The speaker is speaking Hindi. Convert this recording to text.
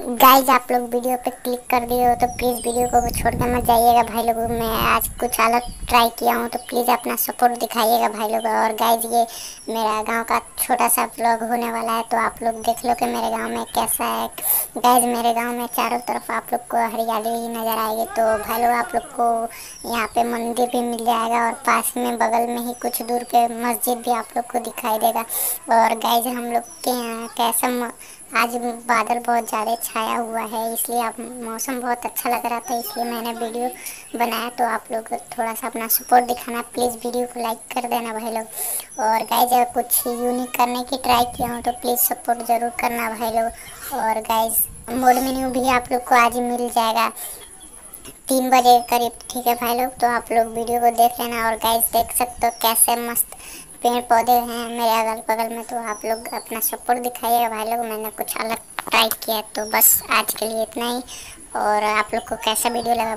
गाइज़ आप लोग वीडियो पे क्लिक कर दिए हो तो प्लीज़ वीडियो को छोड़ के मत जाइएगा भाई लोग। मैं आज कुछ अलग ट्राई किया हूँ तो प्लीज़ अपना सपोर्ट दिखाइएगा भाई लोग। और गाइज़ ये मेरा गाँव का छोटा सा ब्लॉग होने वाला है तो आप लोग देख लो कि मेरे गाँव में कैसा है। गाइज़ मेरे गाँव में चारों तरफ़ आप लोग को हरियाली ही नज़र आएगी तो भाई लोग, आप लोग को यहाँ पे मंदिर भी मिल जाएगा और पास में बगल में ही कुछ दूर पे मस्जिद भी आप लोग को दिखाई देगा। और गाइज़ हम लोग के यहाँ कैसा आज बादल बहुत ज़्यादा छाया हुआ है, इसलिए आप, मौसम बहुत अच्छा लग रहा था, इसलिए मैंने वीडियो बनाया। तो आप लोग थोड़ा सा अपना सपोर्ट दिखाना प्लीज़ वीडियो को लाइक कर देना भाई लोग। और गाइज़ अगर कुछ यूनिक करने की ट्राई किया हूँ तो प्लीज़ सपोर्ट ज़रूर करना भाई लोग। और गाइज़ मोड मेन्यू भी आप लोग को आज मिल जाएगा। तीन बजे करीब, ठीक है भाई लोग? तो आप लोग वीडियो को देख लेना। और गाइज़ देख सकते हो कैसे मस्त पेड़ पौधे हैं मेरे अगल बगल में तो आप लोग अपना सपोर्ट दिखाइएगा भाई लोग। मैंने कुछ अलग ट्राई किया तो बस आज के लिए इतना ही। और आप लोग को कैसा वीडियो लगा